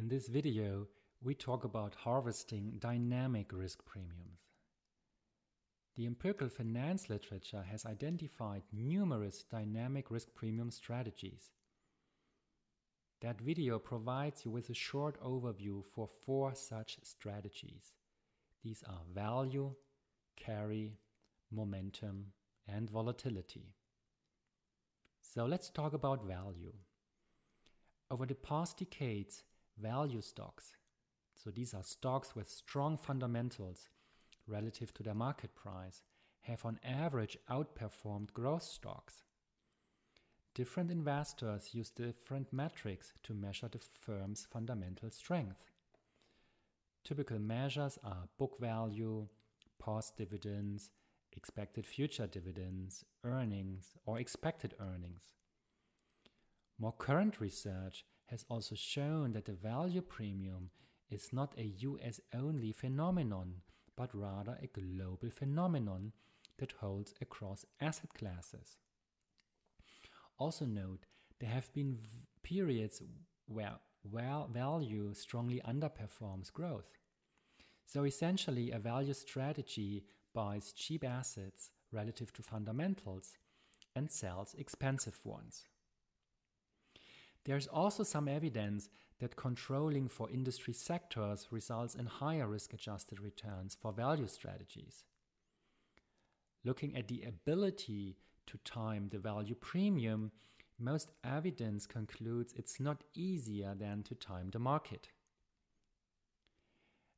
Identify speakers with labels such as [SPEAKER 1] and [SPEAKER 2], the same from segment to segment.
[SPEAKER 1] In this video, we talk about harvesting dynamic risk premiums. The empirical finance literature has identified numerous dynamic risk premium strategies. That video provides you with a short overview for four such strategies. These are value, carry, momentum, and volatility. So let's talk about value. Over the past decades, value stocks, so these are stocks with strong fundamentals relative to their market price, have on average outperformed growth stocks. Different investors use different metrics to measure the firm's fundamental strength. Typical measures are book value, past dividends, expected future dividends, earnings, or expected earnings. More current research has also shown that the value premium is not a US only phenomenon, but rather a global phenomenon that holds across asset classes. Also, note there have been periods where value strongly underperforms growth. So, essentially, a value strategy buys cheap assets relative to fundamentals and sells expensive ones. There's also some evidence that controlling for industry sectors results in higher risk adjusted returns for value strategies. Looking at the ability to time the value premium, most evidence concludes it's not easier than to time the market.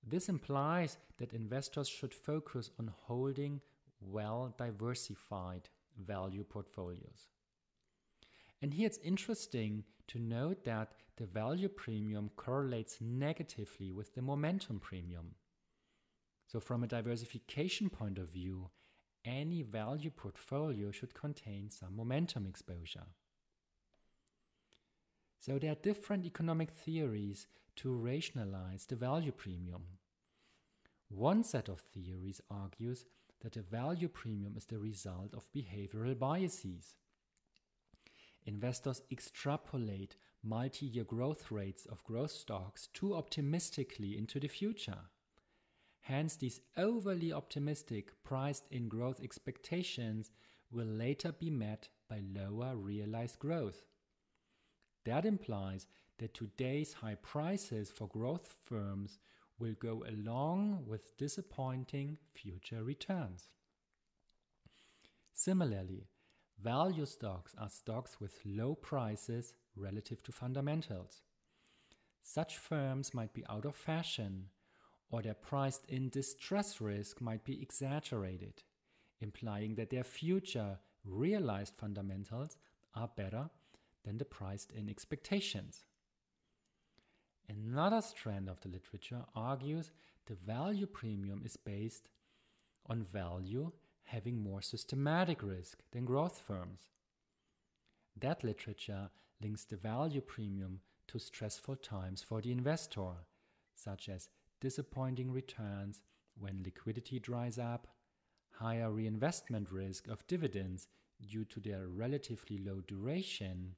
[SPEAKER 1] This implies that investors should focus on holding well diversified value portfolios. And here it's interesting to note that the value premium correlates negatively with the momentum premium. So, from a diversification point of view, any value portfolio should contain some momentum exposure. So, there are different economic theories to rationalize the value premium. One set of theories argues that the value premium is the result of behavioral biases. Investors extrapolate multi year growth rates of growth stocks too optimistically into the future. Hence, these overly optimistic priced in growth expectations will later be met by lower realized growth. That implies that today's high prices for growth firms will go along with disappointing future returns. Similarly, value stocks are stocks with low prices relative to fundamentals. Such firms might be out of fashion, or their priced in distress risk might be exaggerated, implying that their future realized fundamentals are better than the priced in expectations. Another strand of the literature argues the value premium is based on value having more systematic risk than growth firms. That literature links the value premium to stressful times for the investor, such as disappointing returns when liquidity dries up, higher reinvestment risk of dividends due to their relatively low duration,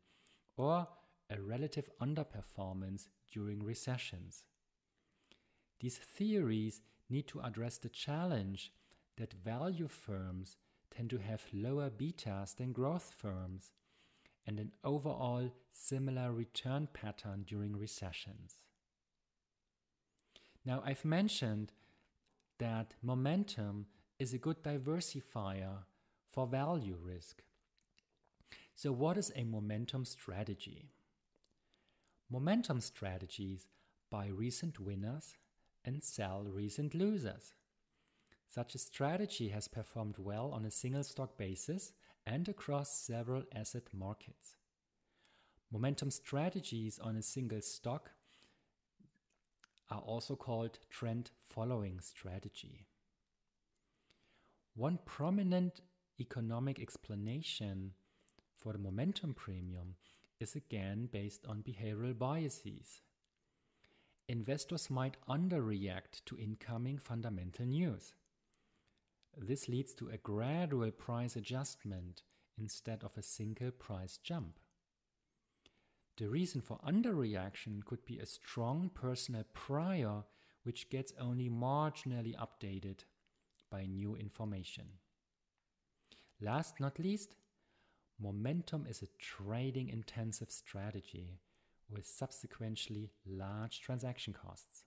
[SPEAKER 1] or a relative underperformance during recessions. These theories need to address the challenge that value firms tend to have lower betas than growth firms and an overall similar return pattern during recessions. Now, I've mentioned that momentum is a good diversifier for value risk. So, what is a momentum strategy? Momentum strategies buy recent winners and sell recent losers. Such a strategy has performed well on a single stock basis and across several asset markets. Momentum strategies on a single stock are also called trend following strategy. One prominent economic explanation for the momentum premium is again based on behavioral biases. Investors might underreact to incoming fundamental news. This leads to a gradual price adjustment instead of a single price jump. The reason for underreaction could be a strong personal prior which gets only marginally updated by new information. Last not least, momentum is a trading intensive strategy with subsequently large transaction costs.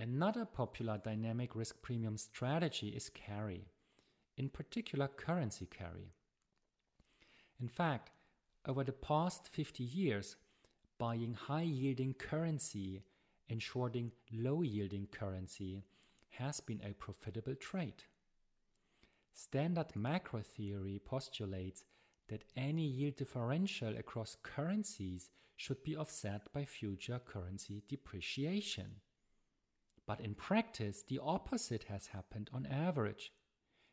[SPEAKER 1] Another popular dynamic risk premium strategy is carry, in particular currency carry. In fact, over the past 50 years, buying high yielding currency and shorting low yielding currency has been a profitable trade. Standard macro theory postulates that any yield differential across currencies should be offset by future currency depreciation. But in practice, the opposite has happened on average,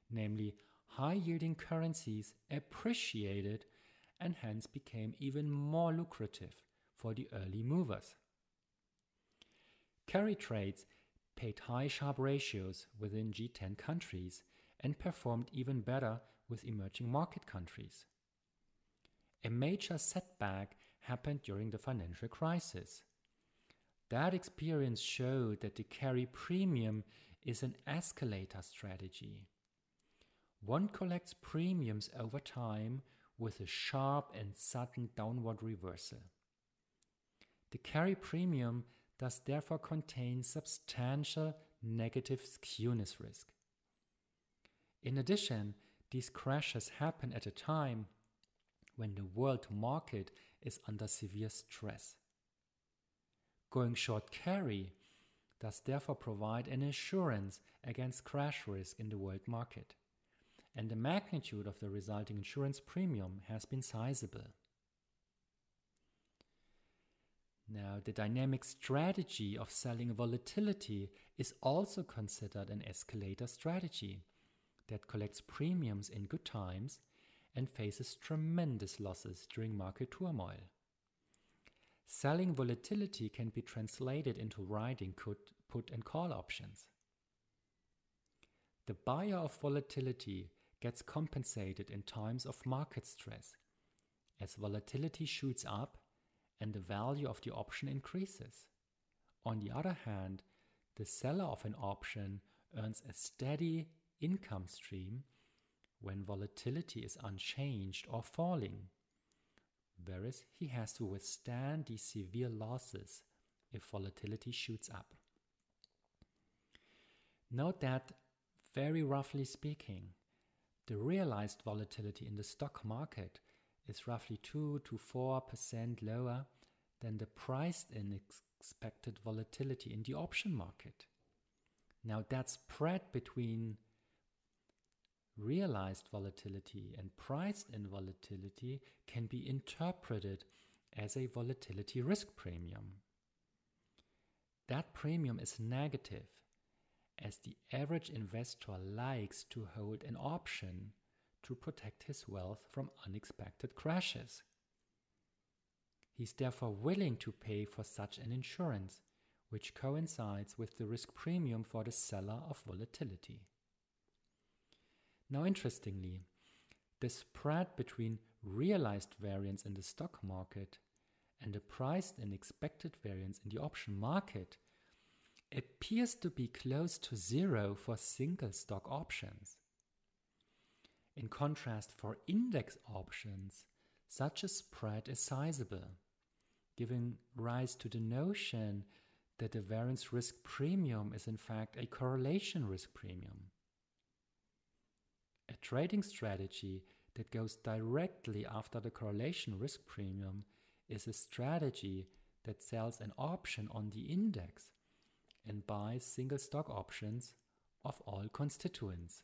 [SPEAKER 1] namely, high yielding currencies appreciated and hence became even more lucrative for the early movers. Carry trades paid high Sharpe ratios within G10 countries and performed even better with emerging market countries. A major setback happened during the financial crisis. That experience showed that the carry premium is an escalator strategy. One collects premiums over time with a sharp and sudden downward reversal. The carry premium does therefore contain substantial negative skewness risk. In addition, these crashes happen at a time when the world market is under severe stress. Going short carry does therefore provide an assurance against crash risk in the world market and the magnitude of the resulting insurance premium has been sizable. Now, the dynamic strategy of selling volatility is also considered an escalator strategy that collects premiums in good times and faces tremendous losses during market turmoil. Selling volatility can be translated into writing put, and call options. The buyer of volatility gets compensated in times of market stress as volatility shoots up and the value of the option increases. On the other hand, the seller of an option earns a steady income stream when volatility is unchanged or falling, whereas he has to withstand the severe losses if volatility shoots up. Note that, very roughly speaking, the realized volatility in the stock market is roughly 2 to 4% lower than the priced in expected volatility in the option market. Now, that spread between realized volatility and priced in volatility can be interpreted as a volatility risk premium. That premium is negative as the average investor likes to hold an option to protect his wealth from unexpected crashes. He's therefore willing to pay for such an insurance, which coincides with the risk premium for the seller of volatility. Now, interestingly, the spread between realized variance in the stock market and the priced and expected variance in the option market appears to be close to zero for single stock options. In contrast, for index options, such a spread is sizable, giving rise to the notion that the variance risk premium is in fact a correlation risk premium. A trading strategy that goes directly after the correlation risk premium is a strategy that sells an option on the index and buys single stock options of all constituents.